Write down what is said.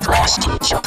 Class teacher.